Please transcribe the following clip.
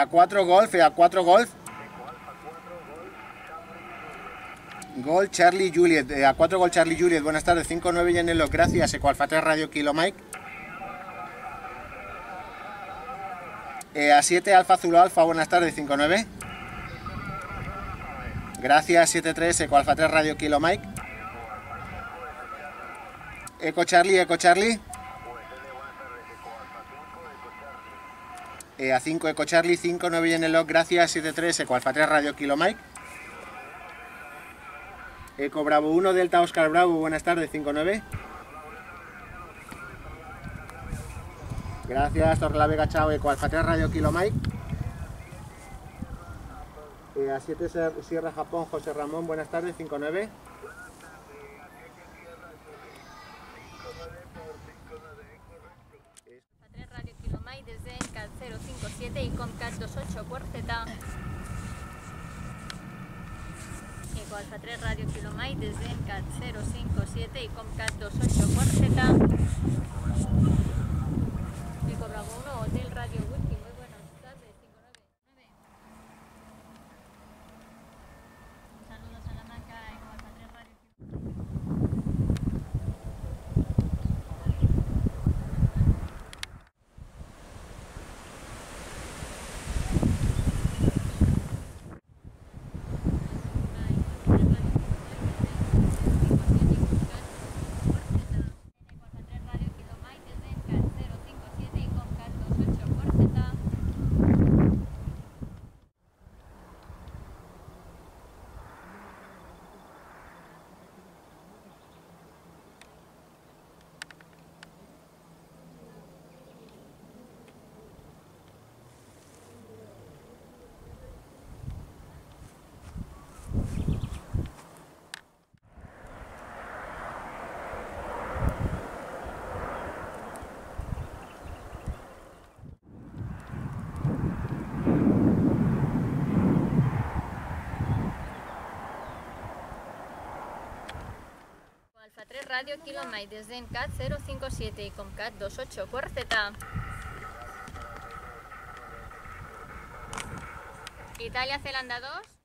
EA4 Golf, EA4 Golf. Gol Charlie Juliet, EA4 Gol Charlie Juliet, buenas tardes, 5-9 Yanelo, gracias, Eco Alfa 3 Radio Kilo Mike. EA7 Alfa Azul Alfa, buenas tardes, 5-9. Gracias, 7-3, Eco Alfa 3 Radio Kilo Mike. Eco Charlie, Eco Charlie. Eh, a 5 Eco Charlie, 5 9 en el log, gracias, 7-3 Eco Alfa 3 Radio Kilo Mike. Eco Bravo 1 Delta Oscar Bravo, buenas tardes, 5-9. Gracias, Torre la Vega, chao, Eco Alfa 3 Radio Kilo Mike. Eh, a 7 Sierra Japón, José Ramón, buenas tardes, 5-9. 057 y Comcat 28 Cuarteta. Eco Alfa 3 Radio Kilomai desde Encat 057 y Comcat 28 Cuarteta. Eco Bravo 1 Hotel Radio Wiki. Muy buenas tardes. 599. Saludos a la marca Eco Alfa 3 Radio Kilomai. Alfa 3 Radio Kilo Mike desde Encat 057 y Comcat 28 Cuarteta. Italia Zelanda 2.